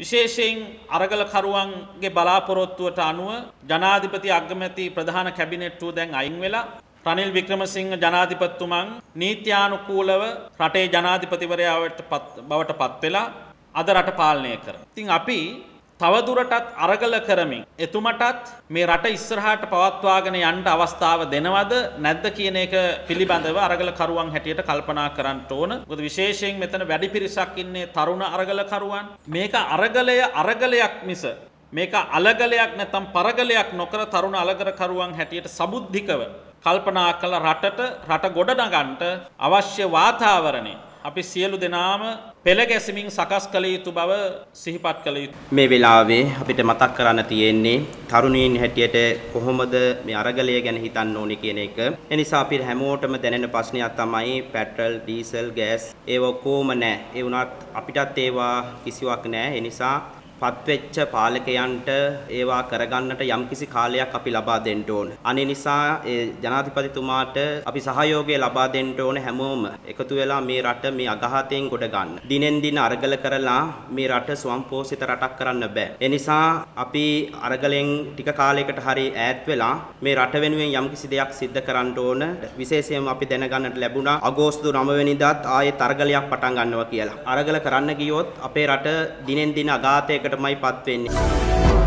විශේෂයෙන් අරගලකරුවන්ගේ බලාපොරොත්තුවට අනුව ජනාධිපති අගමැති ප්‍රධාන කැබිනෙට්ටුව දැන් අයින් වෙලා රනිල් වික්‍රමසිංහ ජනාධිපතිතුමන් නීත්‍යානුකූලව රටේ ජනාධිපතිවරයාට බවට පත් වෙලා අද රට පාලනය කර. ඉතින් අපි තවදුරටත් අරගල කරමින් එතුමටත් මේ රට ඉස්සරහට පවත්වාගෙන යන්ට අවස්ථාව දෙනවද නැද්ද කියන එක පිළිබඳව අරගල කරුවන් හැටියට කල්පනා කරන්න ඕන. මොකද විශේෂයෙන් මෙතන වැඩි පිරිසක් ඉන්නේ තරුණ අරගල කරුවන්. මේක අරගලය අරගලයක් මිස මේක අලගලයක් නැත්නම් පරගලයක් නොකර තරුණ අලගර කරුවන් හැටියට සබුද්ධිකව කල්පනා කළ රටට රට ගොඩනගන්නට අවශ්‍ය වාතාවරණය අපි සියලු දෙනාම පෙළ ගැසමින් සකස් කළ යුතු බව සිහිපත් කළ යුතු. මේ වෙලාවේ අපිට මතක් කරන්න තියෙන්නේ තරුණීන් හැටියට කොහොමද මේ අරගලය ගැන හිතන්න ඕනි කියන එක. ඒ නිසා අපි හැමෝටම දැනෙන ප්‍රශ්නයක් තමයි පෙට්‍රල්, ඩීසල්, ගෑස් ඒව කොහොම නැහැ. ඒ වුණත් අපිටත් ඒවා කිසිවක් නැහැ. ඒ නිසා පත්වෙච්ච පාලකයන්ට ඒවා කරගන්නට යම්කිසි කාලයක් අපි ලබා දෙන්න ඕන. අනේ නිසා ඒ ජනාධිපතිතුමාට අපි සහයෝගය ලබා දෙන්න ඕන හැමෝම එකතු වෙලා මේ රට මේ අගහතෙන් ගොඩ ගන්න. දිනෙන් දින අරගල කරලා මේ රට ස්වයංපෝෂිත රටක් කරන්න බෑ. ඒ නිසා අපි අරගලෙන් ටික කාලයකට හරි ඈත් වෙලා මේ රට වෙනුවෙන් යම්කිසි දෙයක් සිද්ධ කරන්න ඕන. විශේෂයෙන්ම අපි දැනගන්නට ලැබුණා අගෝස්තු 9 වෙනිදාත් ආයේ තරගලයක් පටන් ගන්නවා කියලා. අරගල කරන්න ගියොත් අපේ රට දිනෙන් දින අගාතයකට එකටමයි පත් වෙන්නේ.